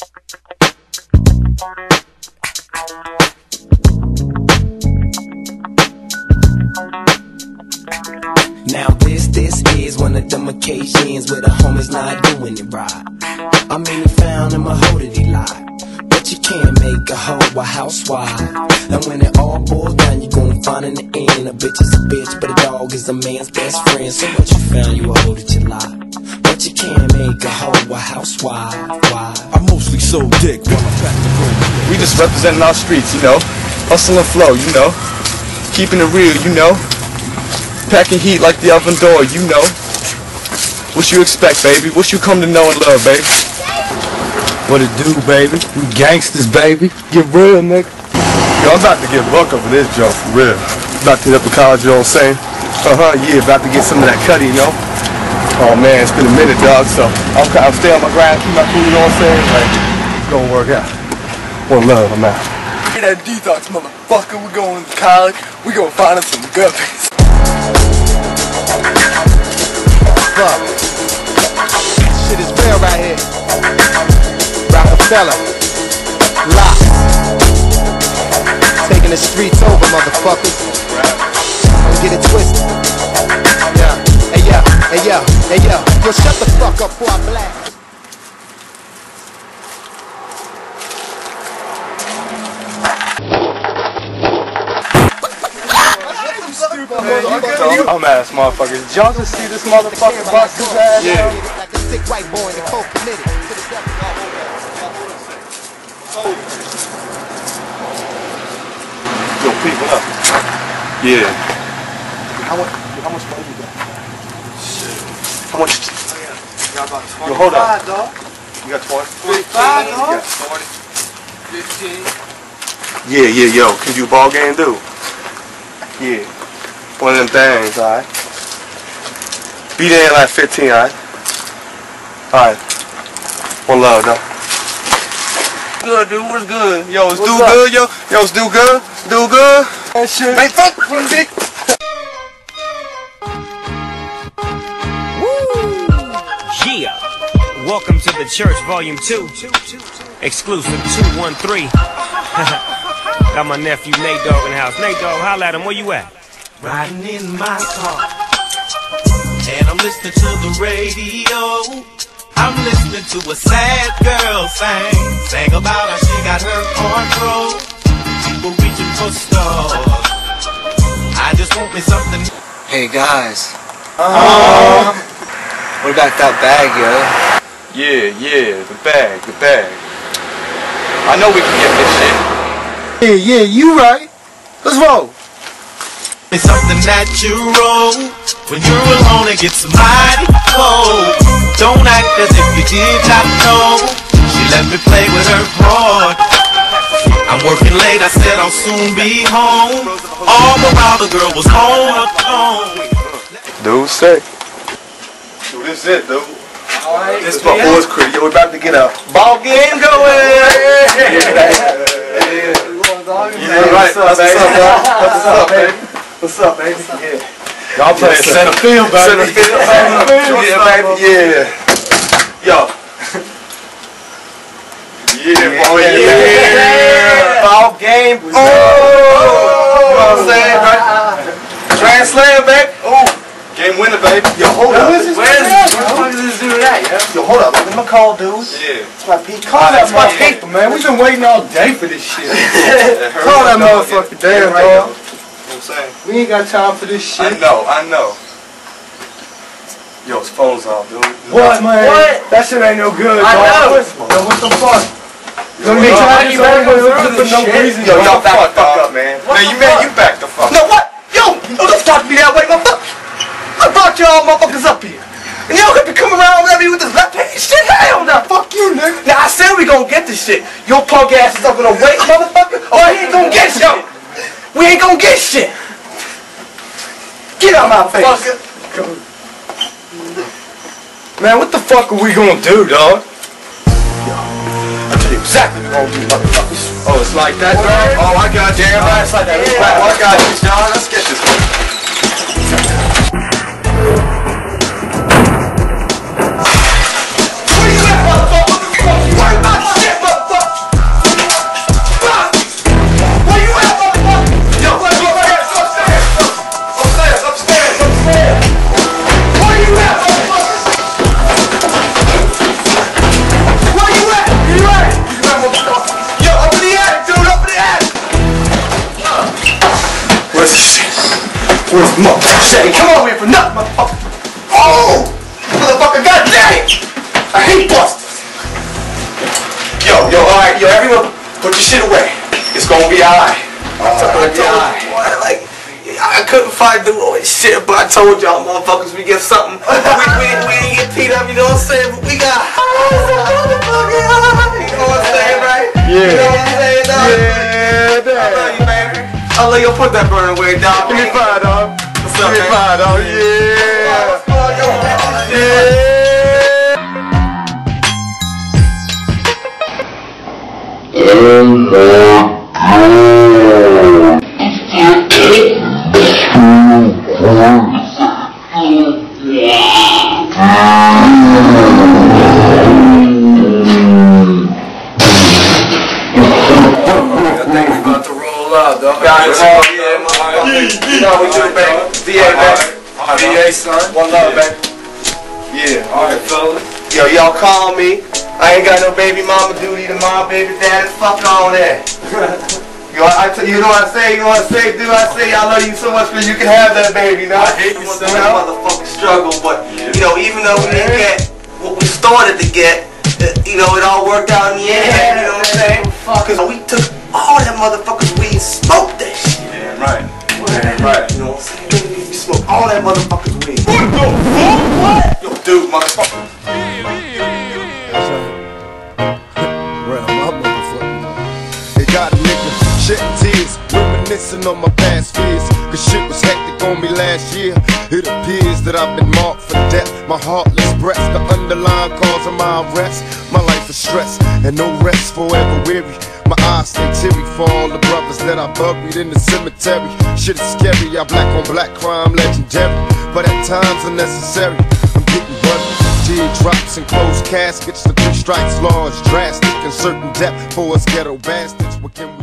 Now this, this is one of them occasions where the homies not doing it right. I mean, you found him a hoe that he. But you can't make a hoe a housewife. And when it all boils down, you're gonna find in the end a bitch is a bitch, but a dog is a man's best friend. So what you found, you a hoe that you. But you can't make a hoe a housewife. Why? I mostly sold dick while I packed the room. We just representing our streets, you know. Hustle and flow, you know. Keeping it real, you know. Packing heat like the oven door, you know. What you expect, baby? What you come to know and love, baby? What it do, baby? We gangsters, baby. Get real, nigga. Yo, I'm about to get buck up for this joke, for real. About to hit up the college, you know what I'm saying? Uh-huh, yeah, about to get some of that cutty, you know? Oh, man, it's been a minute, dog, so I'm, I'll stay on my grind, keep my cool, you know what I'm saying? Like, it's gonna work out. One love, I'm out. Hey, that detox motherfucker, We're going to college, we gonna find us some guppies. Fuck. Shit is real right here. Rockefeller. Lock. Taking the streets over, motherfuckers. Don't get it twisted. Yeah. Hey, yeah. Hey, yeah. Hey, yeah. Yo, shut the fuck up before I blast. I'm ass motherfuckers. Did y'all just see this motherfucker bust his ass? Yeah. Like a sick white boy in the cold committee. To the devil. Yo, people up. Yeah. How much? How much money you got? Shit. Much? Yo, hold up. You got 20? 25, You dog. got 40? 15. Yeah, yeah, yo. Can you ball game, dude? Yeah. One of them things, alright? Be there in like 15, alright? Alright. One love, though. Good, dude. What's good? Yo, it's do good, yo. Yo, it's do good. Do good. That shit. Hey, fuck dick. Welcome to the church, volume 2. Exclusive 213. Got my nephew Nate Dogg in the house. Nate Dogg, holla at him. Where you at? Riding in my car. And I'm listening to the radio. I'm listening to a sad girl sing. Sang about how she got her control. People reaching for stars. I just want me something. Hey guys. What about that bag, yo? Yeah, yeah. The bag, the bag. I know we can get this shit. Yeah, yeah, you right. Let's roll. Me something natural. When you're alone, it gets mighty cold. Don't act as if you did not know. She let me play with her heart. I'm working late, I said I'll soon be home. All the while the girl was on her phone. Dude, say. Dude, this is it, dude. This is my boys' crew. Yo, we about to get a ball game going. Yeah, right. What's up, baby? What's up, baby? What's up, baby? Yeah. Y'all playing center field, baby. Center field, baby. Yeah, baby. Yeah. Yo. Yeah, boy. Yeah. Ball game. Oh. You know what I'm saying, right? Grand slam, baby. Game winner, baby. Yo, hold up. Where's this dude at, yo? Yo, hold up. Let me call, dude. Yeah. It's my Pete. Call that my motherfucker, man. We've been waiting all day for this shit. Call that motherfucker. Damn, right, dog. You know what I'm saying? We ain't got time for this shit. I shit. know, I know. Yo, his phone's off, dude. What, man? What? That shit ain't no good, I dog. know. Yo, what the fuck? You gonna be Yo, trying you this better over go with through for no this shit. reason? Yo, dog. y'all back the fuck up, man. What man, you man, you back the fuck up. No, what? Yo, no, don't talk to me that way, motherfucker. I brought y'all motherfuckers up here. And y'all gonna be coming around at me with this left hand shit? Hell no. Fuck you, nigga. Now I said we gonna get this shit. Your punk ass is up gonna wait, motherfucker, or he ain't gonna get shit. We ain't gonna get shit. Get out my face. Man, what the fuck are we gonna do, dog? I'll tell you exactly what we're gonna do, motherfuckers. Oh, it's like that, dog? Oh, I got damn right. It's like that. Oh, I got you, John. Let's get this one. Where's the motherfucker? Shady, come over here for nothing, motherfucker. Oh! Motherfucker, goddamn! I hate busters. Yo, yo, alright, yo, everyone, put your shit away. It's gonna be alright. I told you, boy, like, I couldn't find the shit, but I told y'all motherfuckers we get something. we, we, we ain't get beat up, you know what I'm saying? But we got high as a motherfucking high. You know what I'm saying, right? You know what I'm saying, dog? Yeah, I love you, baby. I love you. Put that burn away, dog. Give me five, dog. Oh, What's Give up, me man? five, dog. Yeah. Oh, yo, man. Yeah. think we about to roll up, dog. Got it, Yeah. You know what we do, baby. VA, baby. VA, son. One love, baby. Yeah. All right, fellas. Yo, y'all call me. I ain't got no baby mama duty to my baby daddy. Fuck all that. Yo, I, I, you know what I say? You know what I say, dude? I say I love you so much, but you can have that baby now. I hate you so motherfucking struggle, but you know, even though we didn't get what we started to get, uh, you know, it all worked out in the end. You know what I'm saying? Because we took all that motherfuckers weed, and smoked that shit. Yeah, right. Right. You know what I'm saying? We smoked all that motherfuckers weed. What the fuck? What? Yo, dude, motherfucker. They got a nigga shedding tears, reminiscing on my past fears. Cause shit was hectic on me last year. It appears that I've been marked for death. My heartless breath, the underlying cause of my arrest. My life is stress and no rest, forever weary. My eyes stay teary for all the brothers that I buried in the cemetery. Shit is scary, I black on black crime legendary. But at times unnecessary. I'm getting worried. Teardrops and closed caskets, the three strikes laws drastic and certain death for us ghetto bastards. What can